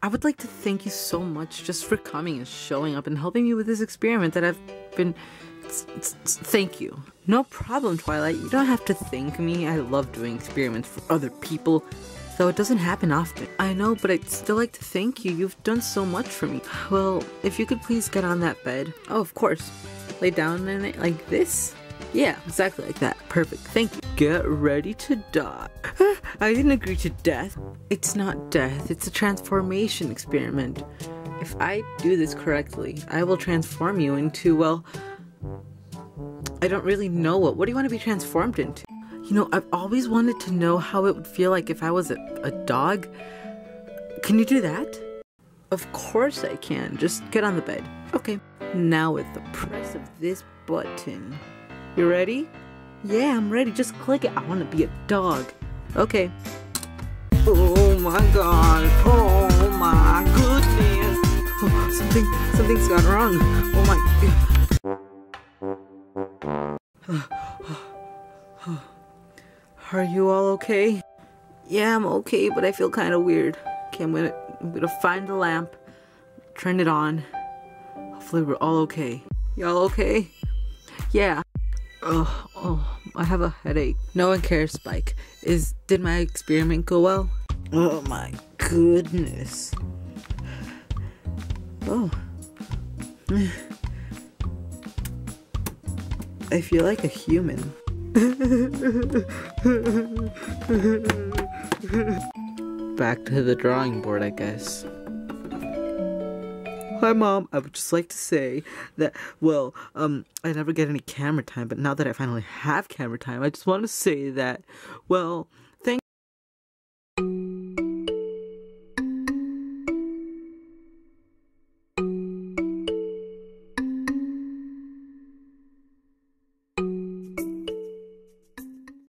I would like to thank you so much just for coming and showing up and helping me with this experiment that I've been. Thank you. No problem, Twilight. You don't have to thank me. I love doing experiments for other people, though it doesn't happen often. I know, but I'd still like to thank you. You've done so much for me. Well, if you could please get on that bed. Oh, of course. Lay down in it like this. Yeah, exactly like that. Perfect. Thank you. Get ready to die. I didn't agree to death. It's not death, it's a transformation experiment. If I do this correctly, I will transform you into, well, I don't really know what. What do you want to be transformed into? You know, I've always wanted to know how it would feel like if I was a, a dog. Can you do that? Of course I can. Just get on the bed. Okay. Now with the press of this button. You ready? Yeah, I'm ready. Just click it. I want to be a dog. Okay. Oh my god. Oh my goodness. Oh, something something's gone wrong. Oh my Are you all okay? Yeah, I'm okay, but I feel kind of weird. Okay, I'm gonna I'm gonna find the lamp, turn it on. Hopefully we're all okay. Y'all okay? Yeah. Oh, oh, I have a headache. No one cares, Spike. Is did my experiment go well? Oh my goodness. Oh. I feel like a human. Back to the drawing board, I guess. Hi, Mom. I would just like to say that, well, um, I never get any camera time, but now that I finally have camera time, I just want to say that, well,